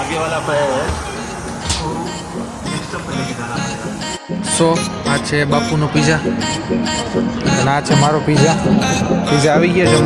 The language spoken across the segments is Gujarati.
आगे वाला पे है तो नेक्स्ट स्टॉप पे लेके जाना पड़ेगा સો આ છે બાપુનો પીઝા અને આ છે મારો પીઝા પીઝા આવી ગયા છે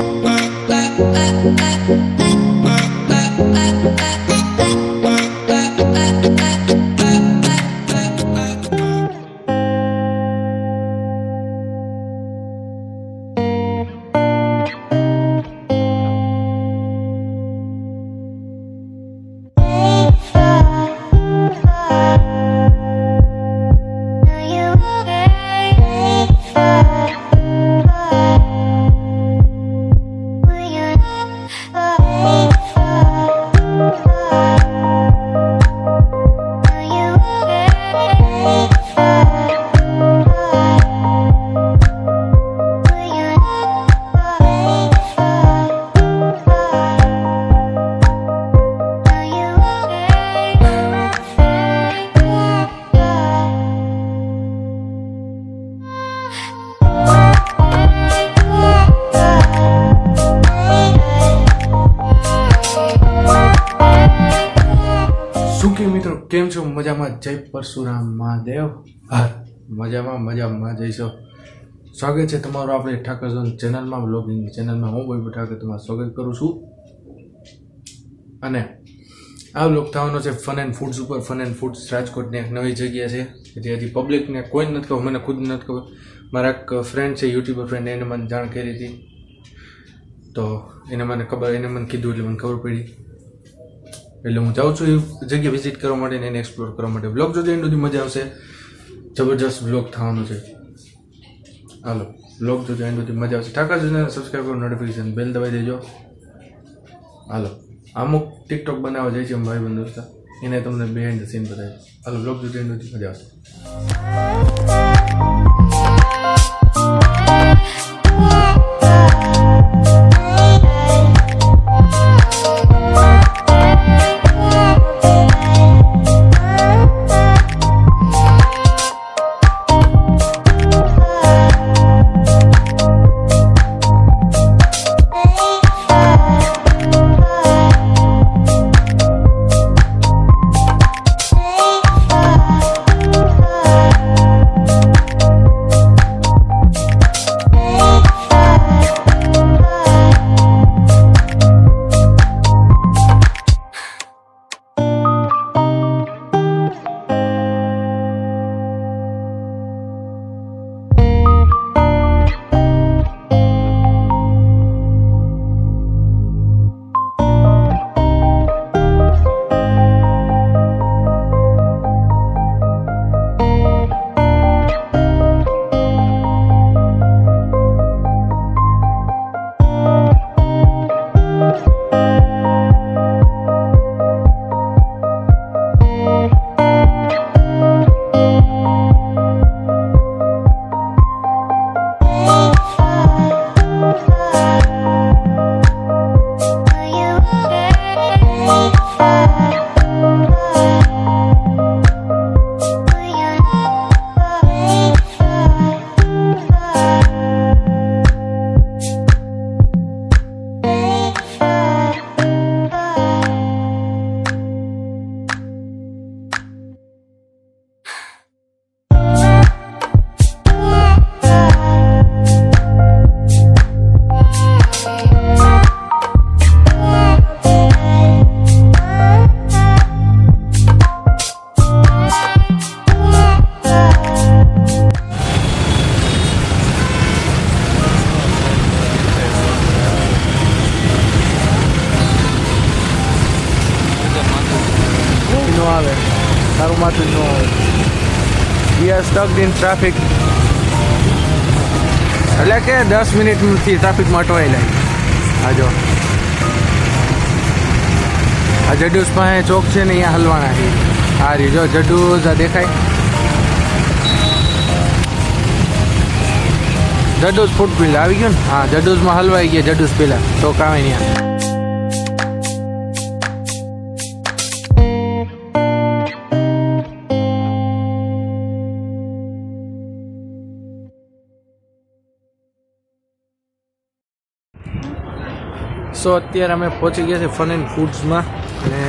કે મિત્રો? કેમ છો? મજામાં? જય પરશુરામ મહાદેવ. હા, મજામાં મજામાં. જઈશો સ્વાગત છે તમારું આપણે ઠાકર ચેનલમાં બ્લોગિંગ ચેનલમાં. હું બોલ ઠાકર તમારું સ્વાગત કરું છું. અને આ બ્લોગ થવાનો છે ફન એન્ડ ફૂડ્સ ઉપર. ફન એન્ડ ફૂડ્સ રાજકોટની એક નવી જગ્યા છે, જે હજી પબ્લિકને કોઈ નથી ખબર, મને ખુદ નથી ખબર. મારા એક ફ્રેન્ડ છે યુટ્યુબર ફ્રેન્ડ એને મને જાણ કરી હતી. તો એને મને ખબર, એને મને કીધું એટલે મને ખબર પડી. એટલે હું જાઉં છું એ જગ્યા વિઝિટ કરવા માટે એને એક્સપ્લોર કરવા માટે. બ્લોગ જોજો, એની સુધી મજા આવશે. જબરજસ્ત બ્લોગ થવાનો છે. હાલો બ્લોગ જોજો, એની સુધી મજા આવશે. ઠાકર જોઈને સબસ્ક્રાઈબ કરો નોટિફિકેશન બેલ દબાવી દેજો. હાલો, અમુક ટિકટોક બનાવવા જાય છે ભાઈ બંધ એને તમને બિહાઇન્ડ ધ સીન બતાવી હાલો બ્લોગ જોજો, એની સુધી મજા આવશે. ટ્રાફિક એટલે કે દસ મિનિટથી ટ્રાફિકમાં અટવાયેલા આ જો. આ જડુસ પાસે ચોક છે ને અહીંયા હલવાના છે. આ રહી જો જડુસ આ દેખાય. જડુસ ફૂડ ફીલ્ડ આવી ગયું ને? હા, જડુસમાં હલવાઈ ગયા જડુસ પેલા તો કામે ત્યાં સો અત્યારે અમે પહોંચી ગયા છે ફન એન્ડ ફૂડ્સમાં અને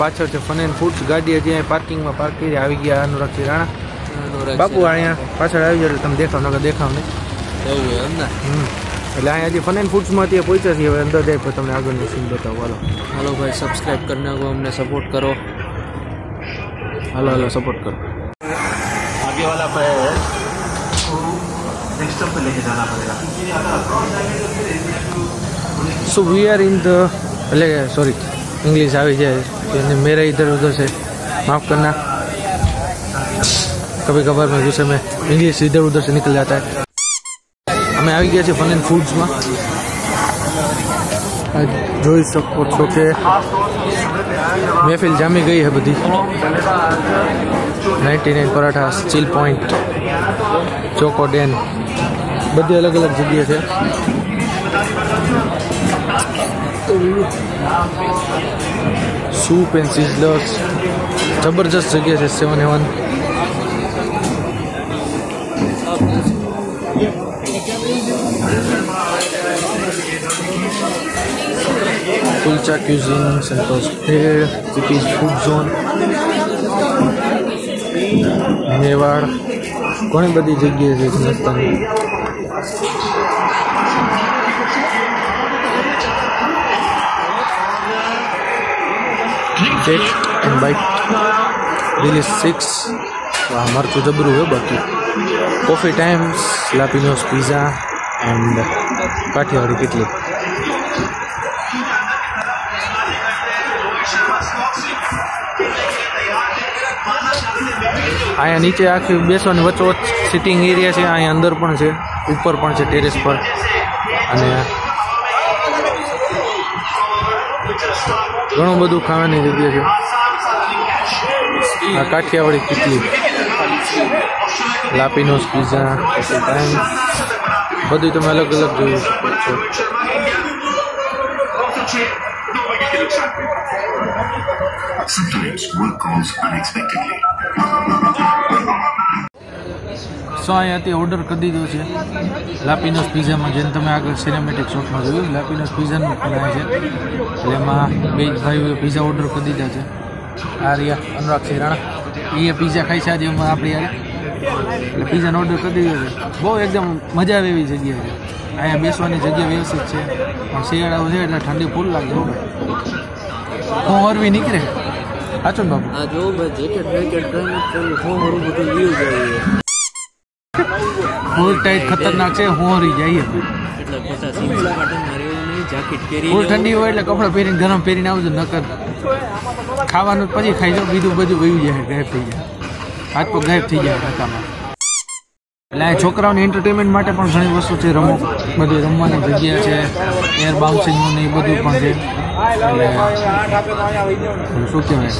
પાછળ છે ફન એન્ડ ફૂડ્સ ગાડી હજી અહીં પાર્કિંગમાં પાર્ક કરી આવી ગયા અનુરાગસિંહ રાણા. બાપુ અહીંયા પાછળ આવી જાય તમે દેખાવ નગર દેખાવ નહીં. એવું એટલે અહીંયા હજી ફન એન્ડ ફૂડ્સમાં અત્યારે પહોંચ્યા છીએ. હવે અંદર જાય તમને આગળની સીન બતાવો. હાલો. હાલો ભાઈ સબસ્ક્રાઈબ કરી નાખો અમને સપોર્ટ કરો. હાલો હાલો સપોર્ટ કરો. આગે વાલા પર નેક્સ્ટ સ્ટોપ પર લેકે જાના પડેગા so we are in the એટલે સોરી ઇંગ્લિશ આવી જાય. એને મેરા ઇધર ઉધર છે. માફ કરના કભી ખબર મેં ગુસ્સે મેં ઇંગ્લિશ ઇધર ઉધર સે નિકલ જાતા અમે આવી ગયા છીએ ફન એન્ડ ફૂડ્સમાં જોઈ શકો છો કે મહેફિલ જામી ગઈ હે બધી. Ninety nine paratha steel point choco den બધી અલગ અલગ જગ્યાએ છે. સૂપ એન્ડ સિઝલર્સ જબરજસ્ત જગ્યા છે seven heaven kulcha cuisine Santosh fair cities food zone Mewad ઘણી બધી જગ્યાએ છે નાસ્તાની take and bite release six વાહ મરચું જબરું હોય બાકી. Coffee times La Pino'z pizza and Kathiyawadi કેટલી. અહીંયા નીચે આખી બેસવાની વચ્ચોવચ સિટિંગ એરિયા છે, અહીંયા અંદર પણ છે, ઉપર પણ છે ટેરેસ પર. અને ઘણું બધું ખાવાની જગ્યા છે. આ કાઠિયાવાડી કીટલી. લાપીનોસ પીઝા બધું તમે અલગ અલગ જોઈ શકો છો. Sometimes work calls unexpectedly. સો અહીંયાથી ઓર્ડર કરી દીધો છે. લાપીનોસ પીઝામાં જેમ તમે આગળ સિનેમેટિક શોટમાં જોયું લાપીનોસ પીઝાનું પણ છે. એટલે એમાં બે ભાઈઓએ પીઝા ઓર્ડર કરી દીધા છે. આ રહ્યા અનુરાગસિંહ રાણા. એ પીઝા ખાઈ છે આજે આપણી યારે એટલે પીઝાનો ઓર્ડર કરી દીધો છે. બહુ એકદમ મજા આવે એવી જગ્યા છે. અહીંયા બેસવાની જગ્યા વ્યવસ્થિત છે. પણ શિયાળાઓ છે એટલે ઠંડી ફૂલ લાગે, હો ભાઈ. હરવી નીકળે. સાચું બાપુ? આ જો જેકેટ બેકેટ મારું બધું લીવ જાય ફૂલ ટાઈટ ખતરનાક છે હું હરી જઈએ એટલે ખોટા સિંગલા કાઢે મારે નહીં જાકેટ પહેરી ફૂલ ઠંડી હોય એટલે કપડાં પહેરીને ગરમ પહેરીને આવજો નકર ખાવાનું પછી ખાઈ જાવ બીજું બધું વયું જાય ગાયબ થઈ જાય. હાથ પગ ગાયબ થઈ જાય રસ્તામાં એટલે છોકરાઓને એન્ટરટેનમેન્ટ માટે પણ ઘણી વસ્તુ છે, રમો, બધી રમવાની જગ્યા છે એર બાઉન્સિંગનું ને એ બધું પણ છે. એટલે શું કહેવાય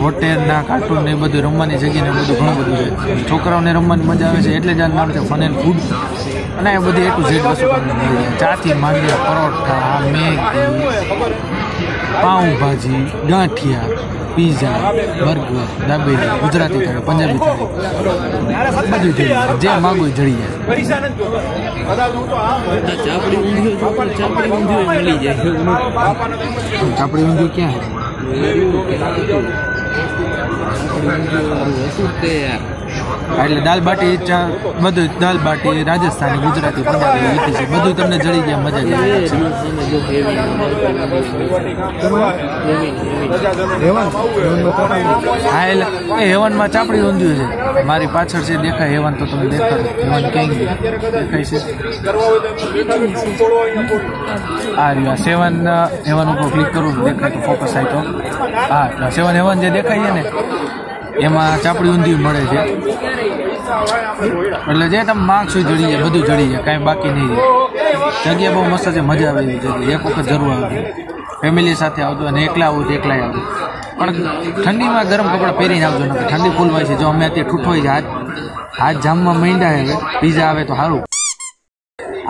હોટેલના કાર્ટૂન ને એ બધું રમવાની જગ્યા ને બધું ઘણું બધું છે. છોકરાઓને રમવાની મજા આવે છે, એટલે જ આ નામ છે ફન એન્ડ ફૂડ અને એ બધી એટલું જેટ વસ્તુ ચાથી માંડ્યા, paratha, Maggi, pav bhaji, gathiya pizza burger dabeli Gujarati thali Punjabi thali. બધું જડી જાય જે માગો જડી જાય. ચાપડી ઊંધિયું ક્યાં? એટલે દાલ બાટી બધું દાલ બાટી રાજસ્થાની, ગુજરાતી પંજાબી છે. બધું તમને જડી ગયા મજા જો હા, એટલે એ હેવનમાં ચાપડી ઊંધિયું છે. મારી પાછળ છે, દેખાય હેવન તો તમે દેખાડો. હેવન ક્યાંય દેખાય છે. આ રહ્યું. સેવન હેવન ઉપર ક્લિક કરું દેખાય તો ફોકસ થાય તો. હા સેવન હેવન જે દેખાય છે ને એમાં ચાપડી ઊંધી મળે છે. એટલે જે તમે માગશો જડી જાય બધું જડી જાય કાંઈ બાકી નહીં રહે. જગ્યા બહુ મસ્ત છે, મજા આવે એવી જગ્યા. એક વખત જરૂર આવે. ફેમિલી સાથે આવજો અને એકલા આવું તો એકલાય આવજો પણ ઠંડીમાં ગરમ કપડાં પહેરીને આવજો નથી ઠંડી ફૂલ હોય છે. જો અમે અત્યારે ઠૂઠો છે હાથ હાથ જામમાં માંડ્યા હવે પીઝા આવે તો સારું.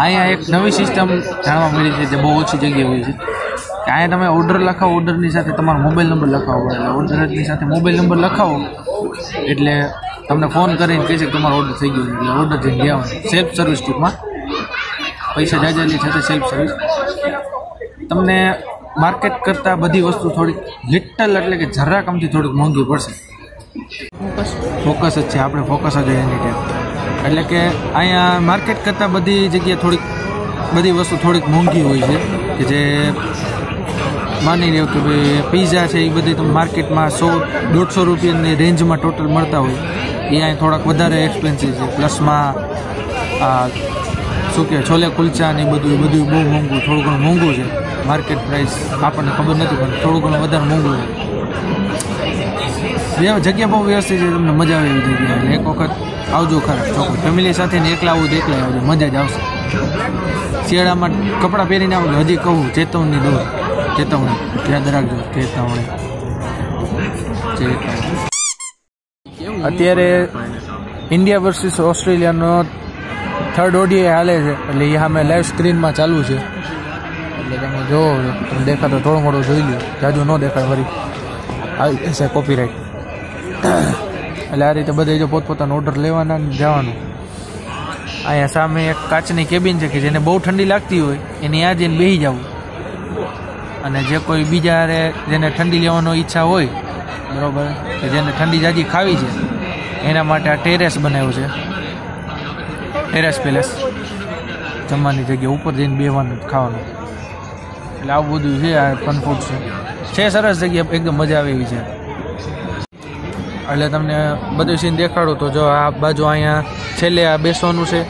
અહીંયા એક નવી સિસ્ટમ જાણવા મળી છે, જે બહુ ઓછી જગ્યાએ હોય છે. કે અહીંયા તમે ઓર્ડર લખાવો ઓર્ડરની સાથે તમારો મોબાઈલ નંબર લખાવો. એટલે ઓર્ડરની સાથે મોબાઈલ નંબર લખાવો, એટલે તમને ફોન કરીને કહે છે કે તમારો ઓર્ડર થઈ ગયો એટલે ઓર્ડર જઈને લેવાનો સેલ્ફ સર્વિસ ટૂંકમાં પૈસા જાજાની સાથે સેલ્ફ સર્વિસ તમને માર્કેટ કરતાં બધી વસ્તુ થોડીક લિટલ એટલે કે જરાકમથી થોડીક મોંઘી પડશે. ફોકસ જ છે. આપણે ફોકસ જ એની ટાઈમ. એટલે કે અહીંયા માર્કેટ કરતાં બધી જગ્યાએ થોડીક, બધી વસ્તુ થોડીક મોંઘી હોય છે. કે જે માની લો કે ભાઈ પીઝા છે એ બધી તમે માર્કેટમાં સો દોઢસો રૂપિયાની રેન્જમાં ટોટલ મળતા હોય. એ અહીં થોડાક વધારે એક્સપેન્સિવ છે. પ્લસમાં આ શું કે છોલે કુલચા ને બધું બધું બહુ મોંઘું, થોડું ઘણું મોંઘું છે. માર્કેટ પ્રાઇસ આપણને ખબર નથી, પણ થોડું ઘણું વધારે મોંઘું છે. જગ્યા બહુ વ્યવસ્થિત છે, તમને મજા આવે એવી જગ્યા એક વખત આવજો ખરા ચોખ્ખું ફેમિલી સાથે ને એકલા આવું તો એકલા આવજો, મજા જ આવશે. શિયાળામાં કપડાં પહેરીને આવજો હજી કહું, ચેતવણી દઉં ચેતવણી યાદ રાખજો ચેતવણી. અત્યારે ઇન્ડિયા વર્સિસ ઓસ્ટ્રેલિયાનો થર્ડ ઓડીએ હાલે છે, એટલે એ સામે લાઈવ સ્ક્રીનમાં ચાલુ છે. એટલે તમે જોવો તમે દેખાતો થોડો મોડું જોઈ લો જાજુ ન દેખાય ફરી. આવી જશે કોપીરાઇટ એટલે આ રીતે બધે જો પોતપોતાનો ઓર્ડર લેવાના જવાનું. અહીંયા સામે એક કાચની કેબિન છે કે જેને બહુ ઠંડી લાગતી હોય, એની આ જઈને બેસી જવું. અને જે કોઈ બીજા જેને ઠંડી લેવાનો ઈચ્છા હોય, બરાબર, કે જેને ઠંડી જાજી ખાવી છે, એના માટે આ ટેરેસ બનાવ્યું છે. Terrace palace. જમવાની જગ્યા ઉપર જઈને બેવાનું, ખાવાનું. એટલે આવું બધું છે, આ ફનફૂડ છે. છે સરસ જગ્યા, એકદમ મજા આવે એવી છે. એટલે તમને બધું સીન દેખાડું તો જો આ બાજુ અહીંયા છેલ્લે આ બેસવાનું છે,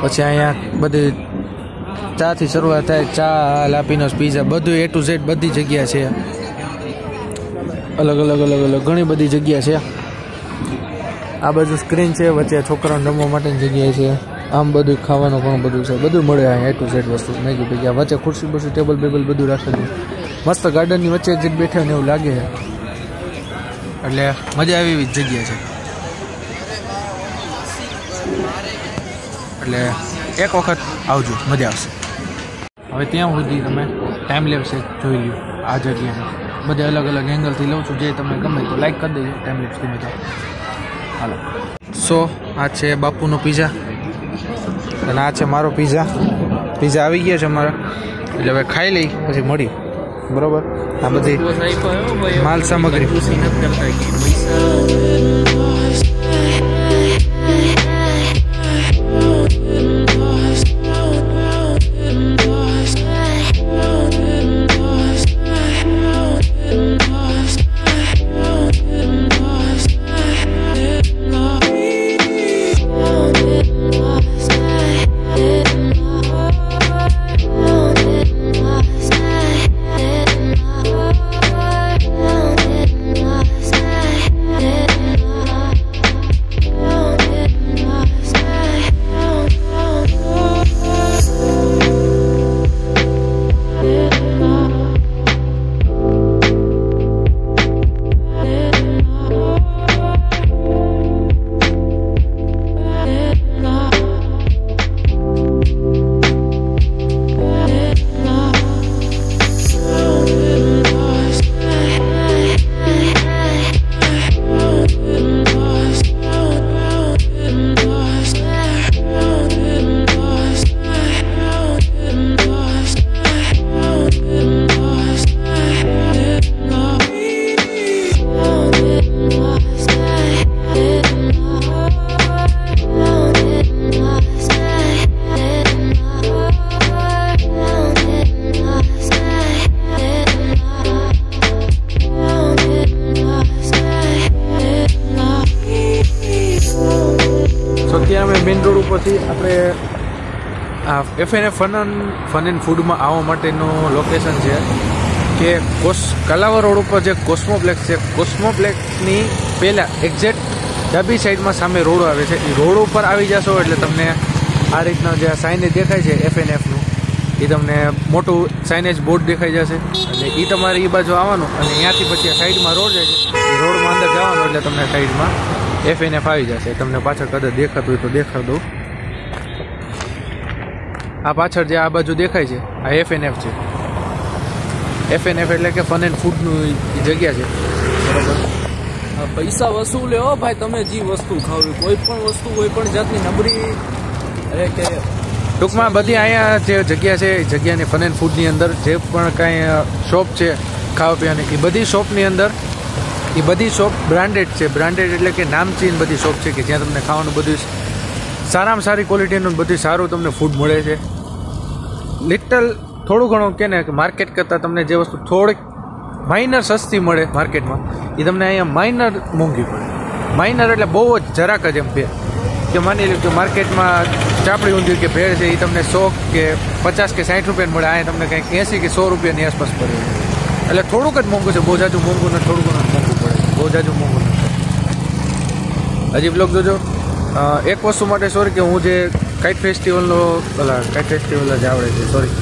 પછી અહીંયા બધી ચાથી શરૂઆત થાય, ચા લાપીનોસ પીઝા, બધું એ ટુ ઝેડ બધી જગ્યા છે. અલગ અલગ અલગ અલગ, ઘણી બધી જગ્યા છે. આ બાજુ સ્ક્રીન છે, વચ્ચે છોકરાઓને રમવા માટેની જગ્યા છે. આમ બધું ખાવાનું પણ બધું છે. બધું મળે આ એ ટુ ઝેડ વસ્તુ. મેં કીધું કે વચ્ચે ખુરશી બુરશી, ટેબલ બેબલ બધું રાખેલું મસ્ત ગાર્ડનની વચ્ચે જ બેઠા ને એવું લાગે છે. એટલે મજા આવે એવી જગ્યા છે. એટલે એક વખત આવજો, મજા આવશે. હવે ત્યાં સુધી તમે ટાઈમ લેપ્સે જોઈ લ્યો આ જગ્યાને બધે અલગ અલગ એંગલથી લઉં છું જે તમને ગમે તો લાઈક કરી દેજો ટાઈમ લેપ્સ ગમે તો હાલો. સો આ છે બાપુનો પીઝા અને આ છે મારો પીઝા પીઝા આવી ગયા છે અમારા. એટલે હવે ખાઈ લઈ પછી મળી બરોબર? આ બધી માલ સામગ્રી. મેઇન રોડ ઉપરથી આપણે આ એફએન ફન ફન એન્ડ ફૂડમાં આવવા માટેનું લોકેશન છે કે કોસ, કલાવા રોડ ઉપર જે કોસ્મોપ્લેક્સ છે, કોસ્મોપ્લેક્સની પહેલાં એક્ઝેક્ટ ડાબી સાઈડમાં સામે રોડ આવે છે. એ રોડ ઉપર આવી જશો એટલે તમને આ રીતના જે સાઇનેજ દેખાય છે એફએનએફનું એ તમને મોટું સાઇનેજ બોર્ડ દેખાઈ જશે. એટલે એ તમારે એ બાજુ આવવાનું અને અહીંયાથી પછી આ સાઈડમાં રોડ જાય છે. એ રોડમાં અંદર જવાનું એટલે તમને સાઈડમાં એફએનએફ આવી જશે. તમને પાછળ કદાચ દેખાતું હોય તો દેખાડ દઉં. આ પાછળ જે આ બાજુ દેખાય છે આ એફએનએફ છે. એફએનએફ એટલે કે ફન એન્ડ ફૂડનું જગ્યા છે. બરોબર? પૈસા વસૂલે હો ભાઈ તમે જે વસ્તુ ખાવી કોઈ પણ વસ્તુ કોઈ પણ જાતની નબળી એટલે કે ટૂંકમાં બધી અહીંયા જે જગ્યા છે એ જગ્યાની ફન એન્ડ ફૂડની અંદર જે પણ કાંઈ શોપ છે ખાવા પીવાની એ બધી શોપની અંદર એ બધી શોપ બ્રાન્ડેડ છે. બ્રાન્ડેડ એટલે કે નામચીન બધી શોપ છે કે જ્યાં તમને ખાવાનું બધું સારામાં સારી ક્વોલિટીનું બધું સારું તમને ફૂડ મળે છે. લિટલ થોડું ઘણું કે ને માર્કેટ કરતાં તમને જે વસ્તુ થોડીક માઇનર સસ્તી મળે માર્કેટમાં એ તમને અહીંયા માઇનર મોંઘી પડે. માઇનર એટલે બહુ જ જરાક જ એમ ફેર કે માની લો કે માર્કેટમાં ચાપડી ઊંધી કે ભેળ છે, એ તમને સો કે પચાસ કે સાઠ રૂપિયા મળે. અહીંયા તમને કંઈક એંસી કે સો રૂપિયાની આસપાસ પડે એટલે થોડુંક જ મોંઘું છે. બહુ જાજુ મોંઘું ને ઘણું. બહુ જાજુ મોંઘું નથી હજી બ્લોગ જોજો. એક વસ્તુ માટે સોરી કે હું જે કાઇટ ફેસ્ટિવલનો ઓલા કાઇટ ફેસ્ટિવલ જ આવડે છે સોરી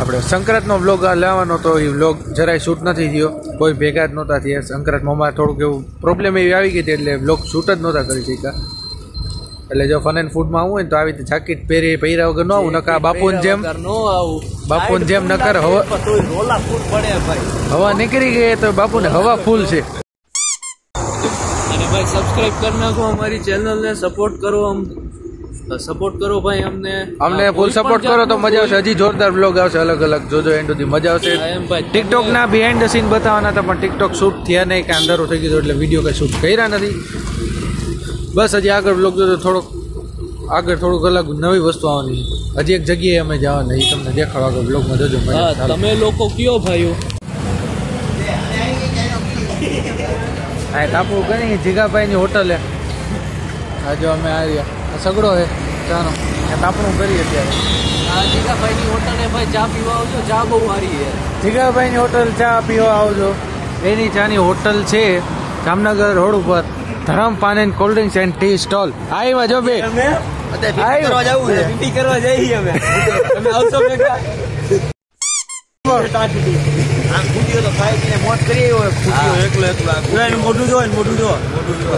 આપણે સંક્રાંતનો વ્લોગ લેવાનો તો એ વ્લોગ જરાય શૂટ નથી થયો. કોઈ ભેગા જ નહોતા થયા. સંક્રાંતમાં અમારે થોડુંક એવું પ્રોબ્લેમ એવી આવી ગઈ હતી એટલે વ્લોગ શૂટ જ નહોતા કરી શક્યા. એટલે જો ફન એન્ડ ફૂડમાં આવું હોય ને તો આવી રીતે જાકીટ પહેરી પહેર્યા વગર ન આવું નકા બાપુને જેમ બાપુન જેમ નકર હવા હવા નીકળી ગઈ તો બાપુને હવા ફૂલ છે. અને ભાઈ સબસ્ક્રાઇબ કરી નાખો અમારી ચેનલને સપોર્ટ કરો આમ સપોર્ટ કરો ભાઈ અમને. અમને ફૂલ સપોર્ટ કરો તો મજા આવશે. હજી જોરદાર બ્લોગ આવશે અલગ અલગ જોજો એન્ડ સુધી. મજા આવશે. ટિકટોક ના બિહાઇન્ડ ધ સીન બતાવવાના હતા પણ ટિકટોક શૂટ થયા નહીં કે અંધારું થઈ ગયું એટલે વીડિયો કઈ શૂટ કર્યા નથી. બસ હજી આગળ બ્લોગ જોજો થોડોક આગળ થોડુંક અલગ નવી વસ્તુ આવવાની હજી એક જગ્યાએ અમે જવાના એ તમને દેખાડો આગળ બ્લોગમાં જોજો તમે લોકો કયો ભાઈઓ? આ ટાપુ કરી જીગાભાઈની હોટલે. આ જો અમે આવ્યા સગડો છે ચાનો. તાપણું કરીએ અત્યારે. આ જીગાભાઈની હોટલે ભાઈ ચા પીવા આવજો ચા બહુ સારી છે. જીગાભાઈની હોટલ ચા પીવા આવજો. એની ચાની હોટલ છે જામનગર રોડ ઉપર. Dharam paan and cold drinks and tea stall. આવ્યા જો બે. કરવા જો જો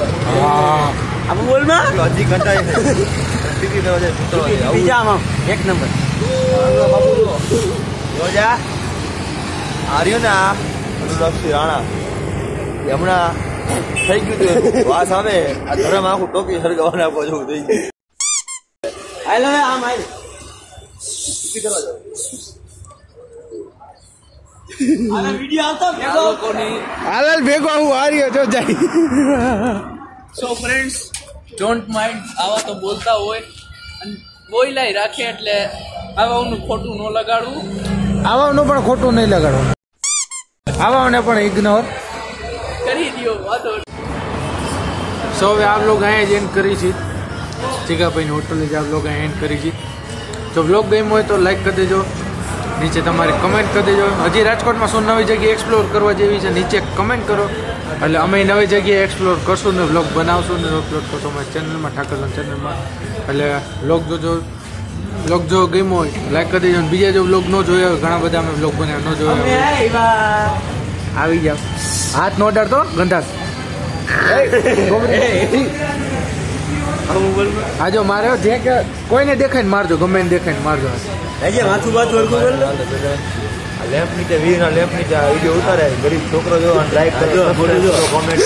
આમાં બોલમાં બીજામાં? એક નંબર. આર્યો ને આ અનુરાગસિંહ રાણા. હમણાં થઈ ગયું હતું વાત સામે આ ધરમ આખું ટોકી સળગાવવાના આપો જેવું થઈ ગયું. હાલો આમ હાલ. હાલ ભેગો હું હાર્યો જો જાય. સો ફ્રેન્ડ્સ ડોન્ટ માઇન્ડ આવા તો બોલતા હોય. અને બોયલાય રાખે એટલે આવાનું ખોટું ન લગાડવું. આવાનું પણ ખોટું નહીં લગાડવાનું આવાને પણ ઇગ્નોર કરી દો વાતો સો હવે આ લોકો અહીંયા જ એન્ડ કરી છે. ચીકાભાઈની હોટલે જ આ લોકો અહીંયા એન્ડ કરી છે. જો બ્લોગ ગેમ હોય તો લાઈક કરી દેજો. નીચે તમારી કમેન્ટ કરી દેજો. હજી રાજકોટમાં શું નવી જગ્યાએ એક્સપ્લોર કરવા જેવી છે નીચે કમેન્ટ કરો. એટલે અમે નવી જગ્યાએ એક્સપ્લોર કરશું ને બ્લોગ બનાવશું ને અપલોડ કરશું અમારી ચેનલમાં ઠાકરસન ચેનલમાં એટલે બ્લોગ જોજો. બ્લોગ જો ગમ્યો હોય લાઈક કરી દેજો અને બીજા જો બ્લોગ ન જોયા હોય ઘણા બધા અમે બ્લોગ બનાવ્યા ન જોયા આવી જાવ હાથ નો અડાડતો ગંધાસ આજો મારે માર્યો જે કે કોઈને દેખાય ને મારજો ગમે દેખાય ને મારજો માથું બાથું હરખું કરી લો. આ લેમ્પ નીચે વીરના લેમ્પ નીચે આ વીડિયો ઉતારે. ગરીબ છોકરો જો અને લાઈક જો કોમેન્ટ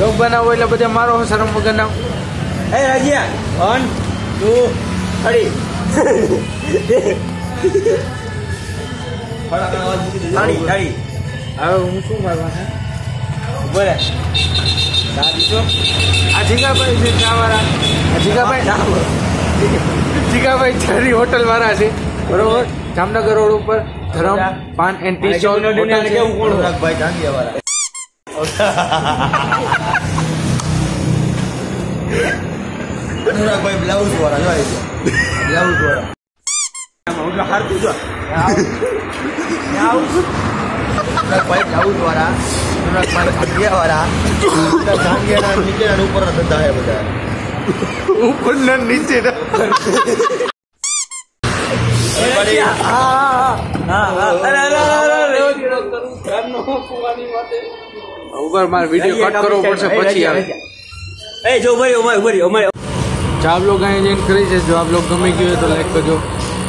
રોગ બનાવો એટલે બધા મારો શરમ વગર ના. હે રાજ્યા વન ટુ થ્રી થાળી થાળી હવે હું શું મારવા છો આ જીગાભાઈ છે ચાવાળા જીગાભાઈ? જીગાભાઈ ચારી હોટલ વાળા છે. બરોબર? જામનગર રોડ ઉપર Dharam paan and tea stall hotel અનુરાગભાઈ ચાંદિયાવાળા અનુરાગભાઈ બ્લાઉઝ વાળા જો આવી ગયા. બ્લાઉઝ વાળા. હારતું જો અનુરાગભાઈ બ્લાઉઝ વાળા નીચેના ઉપરના ધંધા બધા મારે વીડિયો કટ કરવો પડશે પછી આવે એ જો ભાઈ ઉભરી અમારે જો આ બ્લોગ અહીંયા એન્ડ કરી છે જો આ બ્લોગ ગમી ગયું હોય તો લાઈક કરજો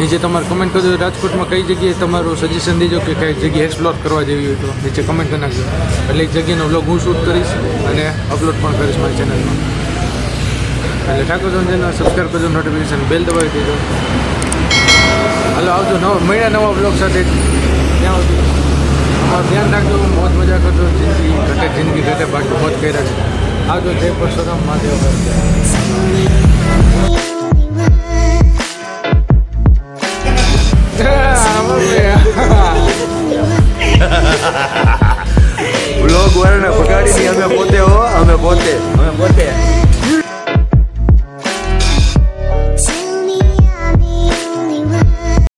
નીચે તમારે કમેન્ટ કરજો રાજકોટમાં કઈ જગ્યાએ તમારું સજેશન દેજો કે કઈ જગ્યાએ એક્સપ્લોર કરવા જેવી હોય તો નીચે કમેન્ટ કરી નાખજો. એટલે એક જગ્યાનો વ્લોગ હું શૂટ કરીશ અને અપલોડ પણ કરીશ મારી ચેનલમાં એટલે ઠાકોર ચેનલ સબસ્ક્રાઈબ કરજો નોટિફિકેશન બેલ દબાવી દેજો. હાલો, આવજો નવો, મળ્યા નવા બ્લોગ સાથે. ત્યાં સુધી અમારું ધ્યાન રાખજો, મોજ મજા કરજો, જિંદગી ઘટે જિંદગી ઘટે, બાકી મોજ કર્યા છે. આવજો, જય પરશુરામ, મહાદેવ. બ્લોગ વાળાને પગાડીની અમે પોતે હો અમે પોતે અમે પોતે